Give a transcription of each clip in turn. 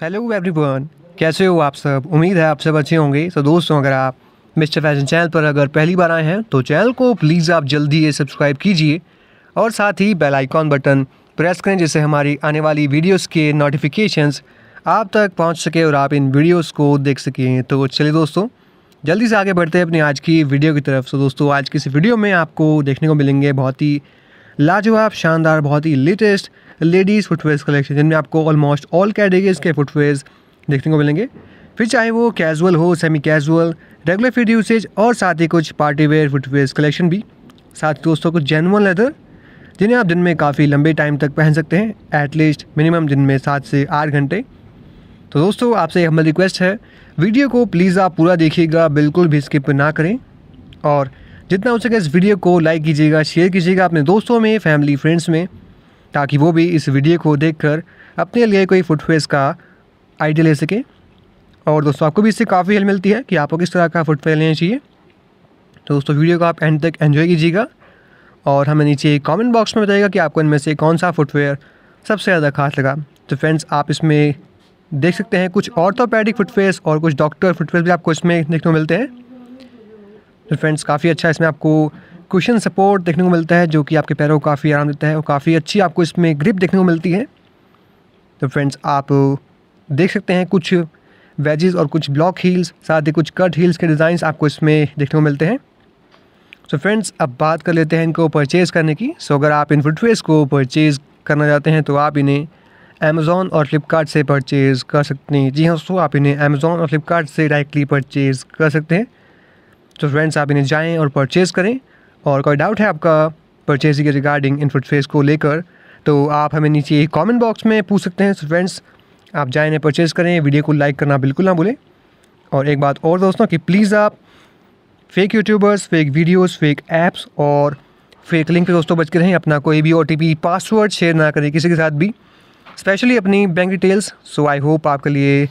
Hello everyone कैसे हो आप सब? उम्मीद है आप सब अच्छे होंगे। तो दोस्तों, अगर आप मिस्टर फ़ैशन चैनल पर अगर पहली बार आए हैं तो चैनल को प्लीज़ आप जल्दी ये सब्सक्राइब कीजिए और साथ ही बेल आइकॉन बटन प्रेस करें, जिससे हमारी आने वाली वीडियोस के नोटिफिकेशंस आप तक पहुँच सके और आप इन वीडियोस को देख सकें। तो चलिए दोस्तों, जल्दी से आगे बढ़ते हैं अपनी आज की वीडियो की तरफ़। तो दोस्तों, आज की इस वीडियो में आपको देखने को मिलेंगे बहुत ही लाजवाब, शानदार, बहुत ही लेटेस्ट लेडीज़ फुटवेयर्स कलेक्शन जिनमें आपको ऑलमोस्ट ऑल कैटेगरीज के फुटवेयर्स देखने को मिलेंगे। फिर चाहे वो कैजुअल हो semi casual regular fit usage और साथ ही कुछ पार्टी वेयर फुटवेयर्स कलेक्शन भी। साथ ही दोस्तों, कुछ जेनुअन लेदर जिन्हें आप दिन में काफ़ी लंबे टाइम तक पहन सकते हैं एटलीस्ट मिनिमम दिन में सात से आठ घंटे। तो दोस्तों, आपसे हमारी रिक्वेस्ट है। वीडियो को प्लीज़ आप पूरा देखिएगा, बिल्कुल भी स्किप ना करें। और जितना हो सके इस वीडियो को लाइक कीजिएगा शेयर कीजिएगा अपने दोस्तों में फैमिली फ्रेंड्स में, ताकि वो भी इस वीडियो को देखकर अपने लिए कोई फुटवेयर्स का आइडिया ले सकें। और दोस्तों, आपको भी इससे काफ़ी हेल्प मिलती है कि आपको किस तरह का फुटवेयर लेना चाहिए। तो दोस्तों, वीडियो को आप एंड तक एंजॉय कीजिएगा और हमें नीचे कमेंट बॉक्स में बताइएगा कि आपको इनमें से कौन सा फुटवेयर सबसे ज़्यादा खास लगा। तो फ्रेंड्स आप इसमें देख सकते हैं कुछ ऑर्थोपैडिक फुटवेयर्स और कुछ डॉक्टर फुटवेयर भी आपको इसमें देखने को मिलते हैं। तो फ्रेंड्स काफ़ी अच्छा इसमें आपको क्वेश्चन सपोर्ट देखने को मिलता है, जो कि आपके पैरों को काफ़ी आराम देता है और काफ़ी अच्छी आपको इसमें ग्रिप देखने को मिलती है। तो फ्रेंड्स आप देख सकते हैं कुछ वेजेस और कुछ ब्लॉक हील्स साथ ही कुछ कट हील्स के डिज़ाइंस आपको इसमें देखने को मिलते हैं। सो so फ्रेंड्स अब बात कर लेते हैं इनको परचेज़ करने की। सो so अगर आप इन फुटवेयर्स को परचेज़ करना चाहते हैं तो आप इन्हें अमेज़ोन और फ्लिपकार्ट से परचेज़ कर सकते हैं। जी हाँ दोस्तों, आप इन्हें अमेज़ोन और फ्लिपकार्ट से डायरेक्टली परचेज़ कर सकते हैं। तो फ्रेंड्स आप इन्हें जाएँ और परचेज़ करें। और कोई डाउट है आपका परचेज के रिगार्डिंग इन फेस को लेकर तो आप हमें नीचे कमेंट बॉक्स में पूछ सकते हैं। फ्रेंड्स आप जाएँ, इन्हें परचेज़ करें। वीडियो को लाइक करना बिल्कुल ना भूलें। और एक बात और दोस्तों कि प्लीज़ आप fake YouTubers fake videos fake apps और फेक लिंक पे दोस्तों बच के रहें। अपना कोई भी ओटीपी पासवर्ड शेयर ना करें किसी के साथ भी। स्पेशली अपनी bank details so I hope आपके लिए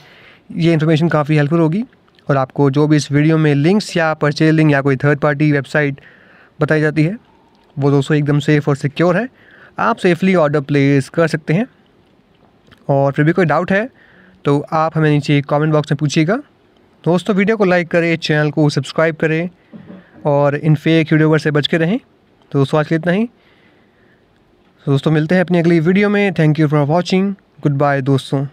ये इन्फॉर्मेशन काफ़ी हेल्पफुल होगी। और आपको जो भी इस वीडियो में लिंक्स या परचेज लिंक या कोई थर्ड पार्टी वेबसाइट बताई जाती है, वो दोस्तों एकदम सेफ़ और सिक्योर है। आप सेफली ऑर्डर प्लेस कर सकते हैं। और फिर भी कोई डाउट है तो आप हमें नीचे कमेंट बॉक्स में पूछिएगा। दोस्तों वीडियो को लाइक करें चैनल को सब्सक्राइब करें और इन फेक यूट्यूबर से बच के रहें। तो दोस्तों, आज के इतना ही। दोस्तों, मिलते हैं अपनी अगली वीडियो में। Thank you for watching good bye दोस्तों।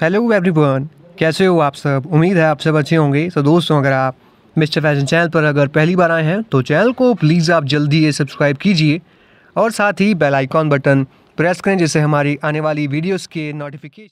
हेलो एवरीवन कैसे हो आप सब? उम्मीद है आप सब अच्छे होंगे। तो दोस्तों, अगर आप मिस्टर फ़ैशन चैनल पर अगर पहली बार आए हैं तो चैनल को प्लीज़ आप जल्दी ये सब्सक्राइब कीजिए और साथ ही बेल आइकॉन बटन प्रेस करें, जिससे हमारी आने वाली वीडियोस के नोटिफिकेशन